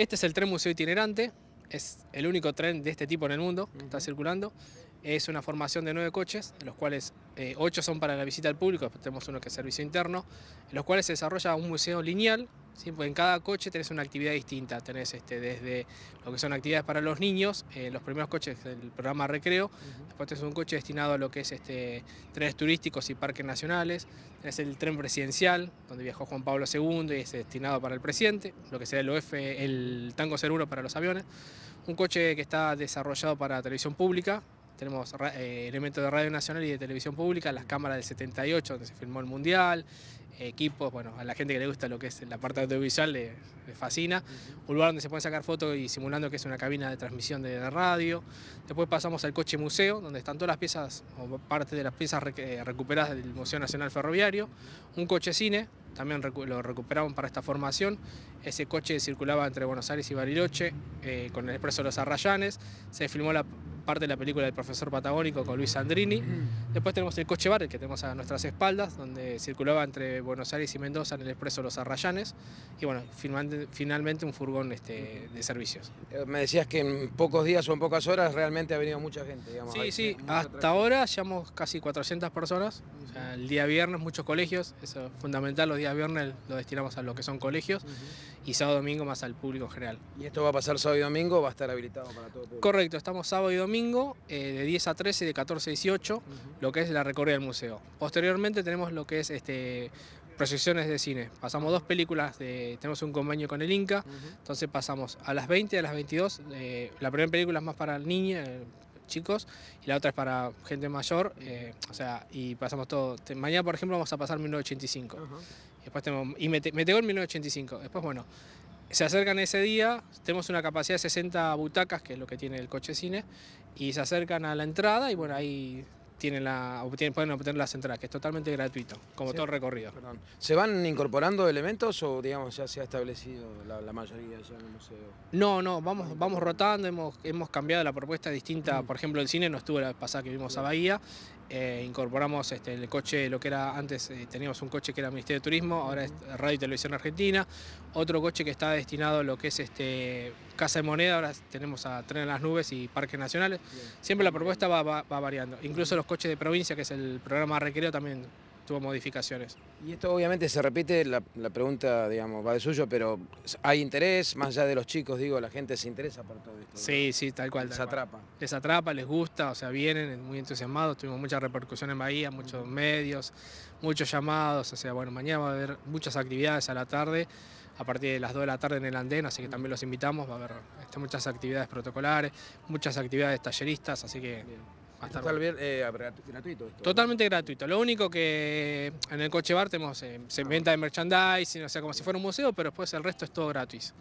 Este es el tren museo itinerante, es el único tren de este tipo en el mundo que está circulando. Es una formación de nueve coches, de los cuales eh, ocho son para la visita al público, después tenemos uno que es servicio interno, en los cuales se desarrolla un museo lineal, ¿sí? en cada coche tenés una actividad distinta, tenés este, desde lo que son actividades para los niños, eh, los primeros coches del programa Recreo, después tenés un coche destinado a lo que es este, trenes turísticos y parques nacionales, tenés el tren presidencial, donde viajó Juan Pablo II y es destinado para el presidente, lo que será el OF, el Tango 01 para los aviones, un coche que está desarrollado para televisión pública, tenemos eh, elementos de radio nacional y de televisión pública, las cámaras del 78 donde se filmó el Mundial, equipos, bueno, a la gente que le gusta lo que es la parte audiovisual le, fascina, un lugar donde se pueden sacar fotos y simulando que es una cabina de transmisión de, radio. Después pasamos al coche museo, donde están todas las piezas o parte de las piezas eh, recuperadas del Museo Nacional Ferroviario, un coche cine, también lo recuperamos para esta formación. Ese coche circulaba entre Buenos Aires y Bariloche eh, con el expreso Los Arrayanes. Se filmó la parte de la película del profesor patagónico con Luis Sandrini. Después tenemos el coche bar, el que tenemos a nuestras espaldas, donde circulaba entre Buenos Aires y Mendoza en el expreso Los Arrayanes. Y bueno, finalmente un furgón este, de servicios. Eh, me decías que en pocos días o en pocas horas realmente ha venido mucha gente. Digamos, sí, sí, hasta ahora llevamos casi 400 personas. el día viernes muchos colegios, eso es fundamental, los días viernes lo destinamos a lo que son colegios y sábado y domingo más al público en general. ¿Y esto va a pasar sábado y domingo va a estar habilitado para todo el público? Correcto, estamos sábado y domingo eh, de 10 a 13 y de 14 a 18, lo que es la recorrida del museo. Posteriormente tenemos lo que es este, proyecciones de cine. Pasamos dos películas, de, tenemos un convenio con el Inca, entonces pasamos a las 20 y a las 22. Eh, la primera película es más para niños, eh, chicos, y la otra es para gente mayor, o sea, y pasamos todo. Mañana, por ejemplo, vamos a pasar 1985. Después tenemos, y Mete, Metegol 1985. Después, bueno, se acercan ese día, tenemos una capacidad de 60 butacas, que es lo que tiene el coche cine, y se acercan a la entrada y bueno, ahí tienen la, pueden obtener las entradas, que es totalmente gratuito, como todo el recorrido. ¿Se van incorporando elementos o digamos ya se ha establecido la, mayoría ya en el museo? No, no, vamos, vamos rotando, hemos, hemos cambiado la propuesta distinta, por ejemplo el cine no estuvo la pasada que vimos a Bahía, eh, incorporamos este, el coche, lo que era antes, eh, teníamos un coche que era Ministerio de Turismo, ahora es Radio y Televisión Argentina, otro coche que está destinado a lo que es este, Casa de Moneda, ahora tenemos a Tren en las Nubes y Parques Nacionales, siempre la propuesta va, va, variando, incluso los coches de provincia, que es el programa requerido, también tuvo modificaciones. Y esto obviamente se repite, la, pregunta digamos va de suyo, pero ¿hay interés más allá de los chicos? Digo, la gente se interesa por todo esto. Sí, sí, tal cual. Les atrapa. Les atrapa, les gusta, o sea, vienen muy entusiasmados, tuvimos mucha repercusión en Bahía, muchos medios, muchos llamados, o sea, bueno, mañana va a haber muchas actividades a la tarde a partir de las 2 de la tarde en el andén, así que también los invitamos, va a haber este, muchas actividades protocolares, muchas actividades talleristas, así que estar eh, gratuito. Totalmente gratuito. Lo único que en el coche bar tenemos eh, venta de merchandising, o sea, como si fuera un museo, pero después el resto es todo gratis.